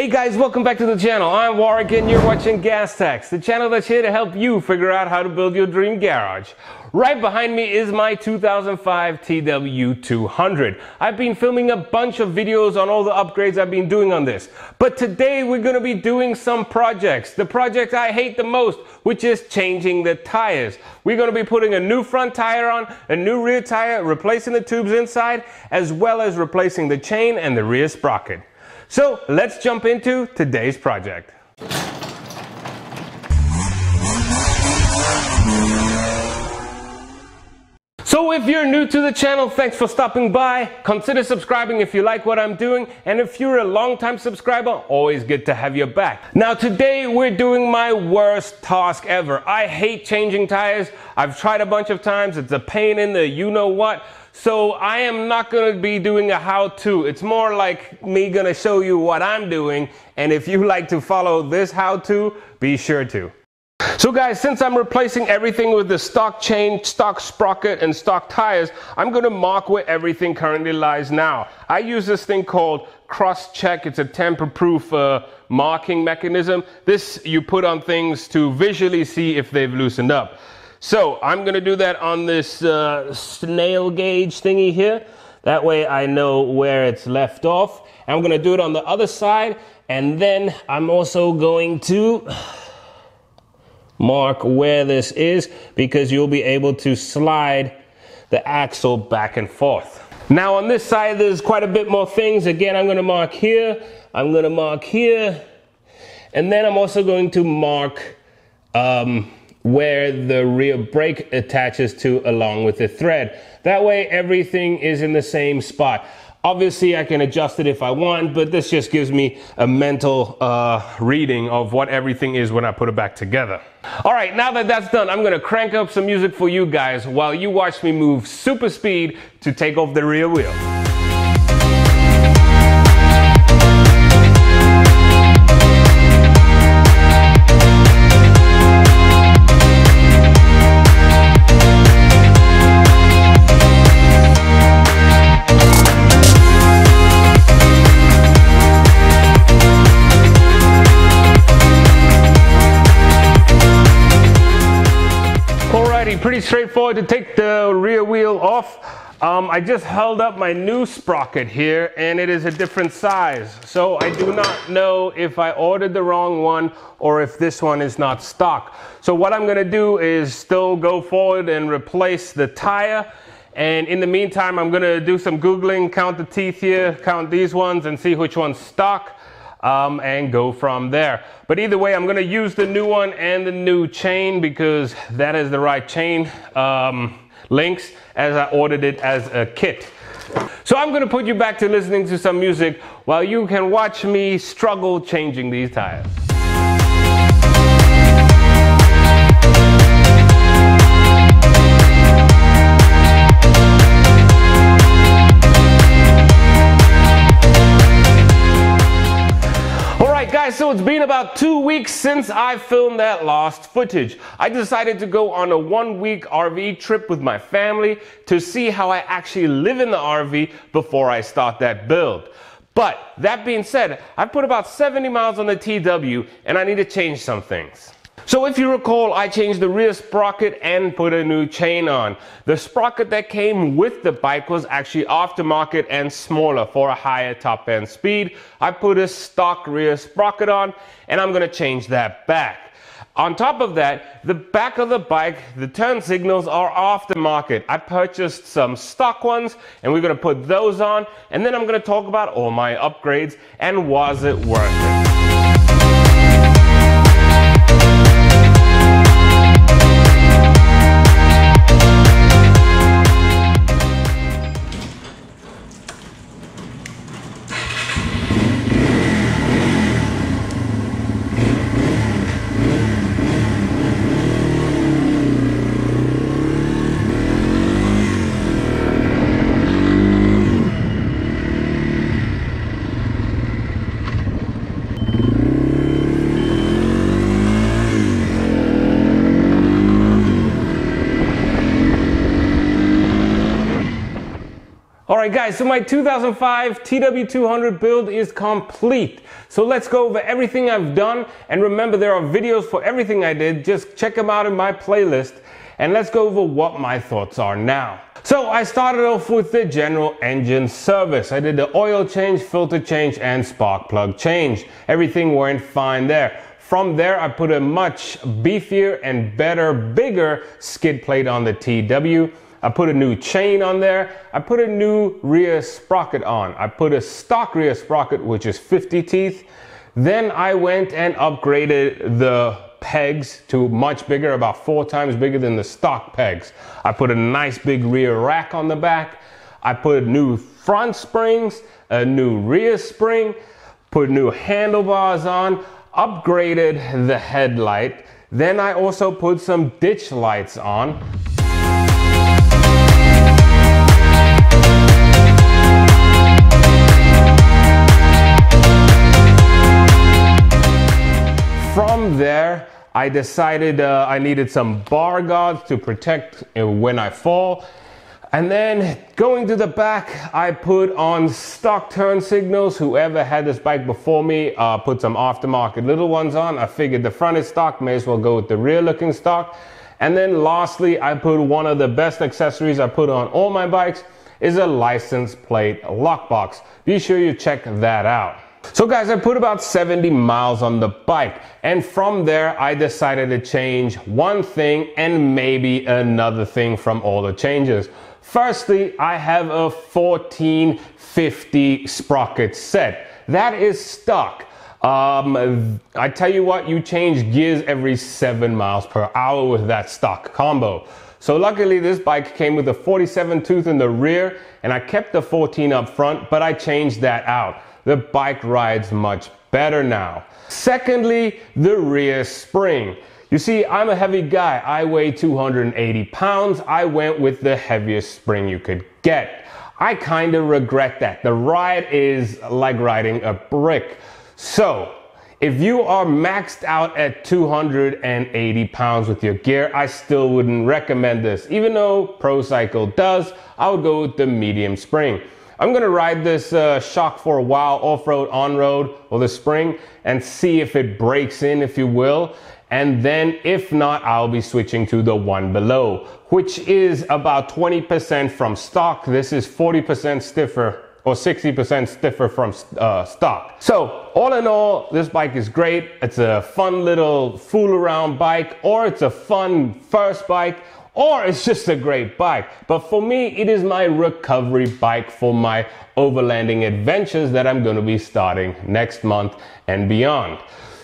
Hey guys, welcome back to the channel. I'm Warwick and you're watching Gas Tachs, the channel that's here to help you figure out how to build your dream garage. Right behind me is my 2005 TW200. I've been filming a bunch of videos on all the upgrades I've been doing on this. But today we're going to be doing some projects. The project I hate the most, which is changing the tires. We're going to be putting a new front tire on, a new rear tire, replacing the tubes inside, as well as replacing the chain and the rear sprocket. So let's jump into today's project. So if you're new to the channel, thanks for stopping by. Consider subscribing if you like what I'm doing. And if you're a long-time subscriber, always good to have you back. Now today we're doing my worst task ever. I hate changing tires. I've tried a bunch of times. It's a pain in the you know what. So I am not going to be doing a how-to. It's more like me going to show you what I'm doing. And if you like to follow this how-to, be sure to. So guys, since I'm replacing everything with the stock chain, stock sprocket, and stock tires, I'm going to mark where everything currently lies now. I use this thing called cross-check. It's a tamper-proof uh, marking mechanism. This you put on things to visually see if they've loosened up. So I'm going to do that on this uh, snail gauge thingy here. That way I know where it's left off. And I'm going to do it on the other side. And then I'm also going to mark where this is because you'll be able to slide the axle back and forth. Now on this side, there's quite a bit more things. Again, I'm going to mark here. I'm going to mark here. And then I'm also going to mark um, where the rear brake attaches to along with the thread. That way everything is in the same spot. Obviously I can adjust it if I want, but this just gives me a mental uh, reading of what everything is when I put it back together. All right, now that that's done, I'm gonna crank up some music for you guys while you watch me move super speed to take off the rear wheel. Straightforward to take the rear wheel off. Um, I just held up my new sprocket here and it is a different size. So I do not know if I ordered the wrong one or if this one is not stock. So what I'm gonna do is still go forward and replace the tire. And in the meantime, I'm gonna do some Googling, count the teeth here, count these ones and see which one's stock um, and go from there. But either way, I'm gonna use the new one and the new chain because that is the right chain um, links as I ordered it as a kit. So I'm gonna put you back to listening to some music while you can watch me struggle changing these tires. Guys, so it's been about two weeks since I filmed that lost footage. I decided to go on a one week RV trip with my family to see how I actually live in the RV before I start that build. But that being said, I've put about 70 miles on the TW and I need to change some things. So if you recall, I changed the rear sprocket and put a new chain on. The sprocket that came with the bike was actually aftermarket and smaller for a higher top end speed. I put a stock rear sprocket on and I'm gonna change that back. On top of that, the back of the bike, the turn signals are aftermarket. I purchased some stock ones and we're gonna put those on and then I'm gonna talk about all my upgrades and was it worth it. Alright guys, so my 2005 TW200 build is complete. So let's go over everything I've done and remember there are videos for everything I did. Just check them out in my playlist and let's go over what my thoughts are now. So I started off with the general engine service. I did the oil change, filter change and spark plug change. Everything went fine there. From there, I put a much beefier and better, bigger skid plate on the TW. I put a new chain on there. I put a new rear sprocket on. I put a stock rear sprocket, which is 50 teeth. Then I went and upgraded the pegs to much bigger, about four times bigger than the stock pegs. I put a nice big rear rack on the back. I put new front springs, a new rear spring, put new handlebars on, upgraded the headlight. Then I also put some ditch lights on. From there, I decided uh, I needed some bar guards to protect when I fall. And then going to the back, I put on stock turn signals. Whoever had this bike before me uh, put some aftermarket little ones on. I figured the front is stock, may as well go with the rear looking stock. And then lastly, I put one of the best accessories I put on all my bikes is a license plate lockbox. Be sure you check that out. So guys, I put about 70 miles on the bike and from there I decided to change one thing and maybe another thing from all the changes. Firstly, I have a 1450 sprocket set. That is stock. Um, I tell you what, you change gears every seven miles per hour with that stock combo. So luckily this bike came with a 47 tooth in the rear and I kept the 14 up front, but I changed that out the bike rides much better now. Secondly, the rear spring. You see, I'm a heavy guy. I weigh 280 pounds. I went with the heaviest spring you could get. I kind of regret that. The ride is like riding a brick. So, if you are maxed out at 280 pounds with your gear, I still wouldn't recommend this. Even though Pro Cycle does, I would go with the medium spring. I'm gonna ride this uh, shock for a while, off-road, on-road, or the spring, and see if it breaks in, if you will. And then if not, I'll be switching to the one below, which is about 20% from stock. This is 40% stiffer or 60% stiffer from uh, stock. So all in all, this bike is great. It's a fun little fool around bike or it's a fun first bike or it's just a great bike. But for me, it is my recovery bike for my overlanding adventures that I'm going to be starting next month and beyond.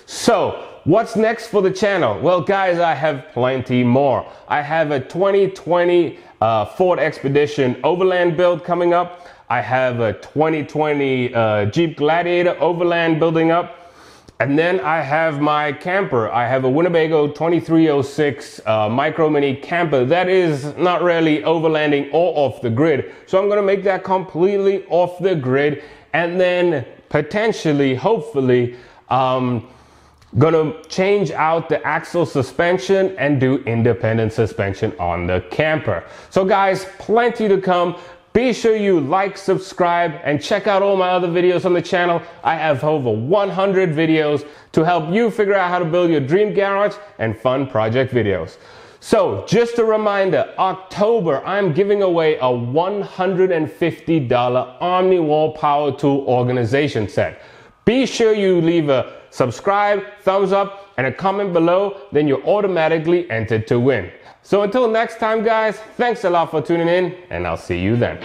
So, What's next for the channel? Well, guys, I have plenty more. I have a 2020 uh, Ford Expedition Overland build coming up. I have a 2020 uh, Jeep Gladiator Overland building up. And then I have my camper. I have a Winnebago 2306 uh, Micro Minnie camper that is not really overlanding or off the grid. So I'm gonna make that completely off the grid and then potentially, hopefully, um, gonna change out the axle suspension and do independent suspension on the camper. So guys, plenty to come. Be sure you like, subscribe, and check out all my other videos on the channel. I have over 100 videos to help you figure out how to build your dream garage and fun project videos. So just a reminder, October, I'm giving away a $150 OmniWall Power Tool organization set. Be sure you leave a subscribe, thumbs up, and a comment below, then you're automatically entered to win. So until next time, guys, thanks a lot for tuning in, and I'll see you then.